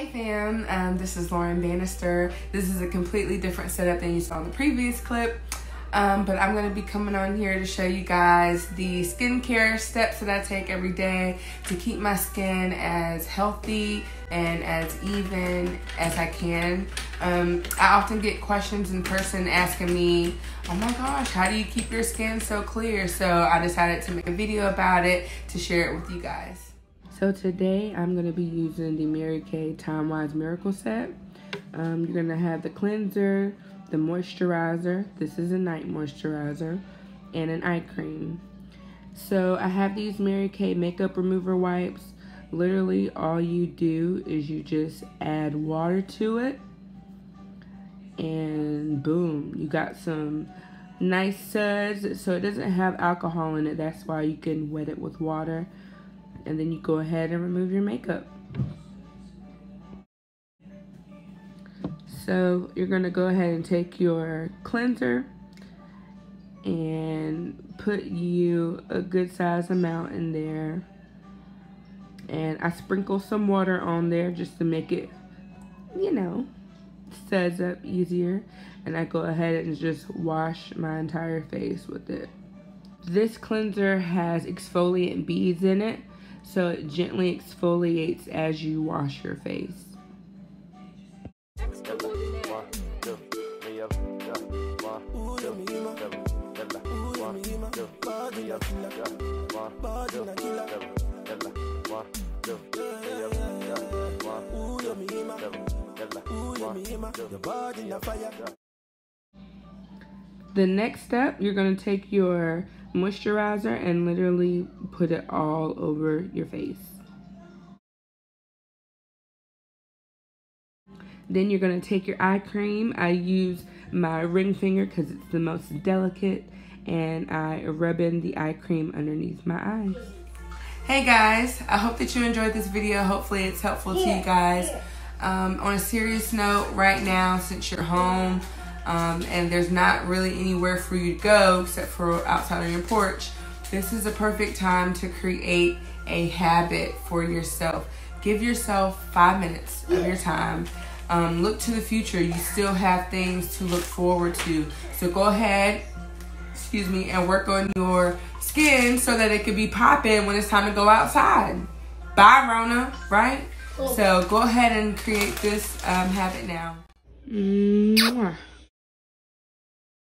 Hey fam, um, this is Lauren Bannister. This is a completely different setup than you saw in the previous clip. Um, but I'm gonna be coming on here to show you guys the skincare steps that I take every day to keep my skin as healthy and as even as I can. Um, I often get questions in person asking me, oh my gosh, how do you keep your skin so clear? So I decided to make a video about it to share it with you guys. So today I'm gonna be using the Mary Kay Timewise Miracle Set. Um, you're gonna have the cleanser, the moisturizer. This is a night moisturizer and an eye cream. So I have these Mary Kay makeup remover wipes. Literally all you do is you just add water to it and boom, you got some nice suds. So it doesn't have alcohol in it. That's why you can wet it with water. And then you go ahead and remove your makeup. So you're going to go ahead and take your cleanser and put you a good size amount in there. And I sprinkle some water on there just to make it, you know, suds up easier. And I go ahead and just wash my entire face with it. This cleanser has exfoliant beads in it, so it gently exfoliates as you wash your face. The next step, you're going to take your moisturizer and literally put it all over your face. Then you're going to take your eye cream. I use my ring finger because it's the most delicate and I rub in the eye cream underneath my eyes. Hey guys, I hope that you enjoyed this video. Hopefully it's helpful to you guys. Um, on a serious note, right now, since you're home um, and there's not really anywhere for you to go except for outside on your porch, this is a perfect time to create a habit for yourself. Give yourself five minutes of your time. Um, look to the future. You still have things to look forward to. So go ahead, excuse me, and work on your skin so that it could be popping when it's time to go outside. Bye, Rona, right? So go ahead and create this um, habit now. Mwah.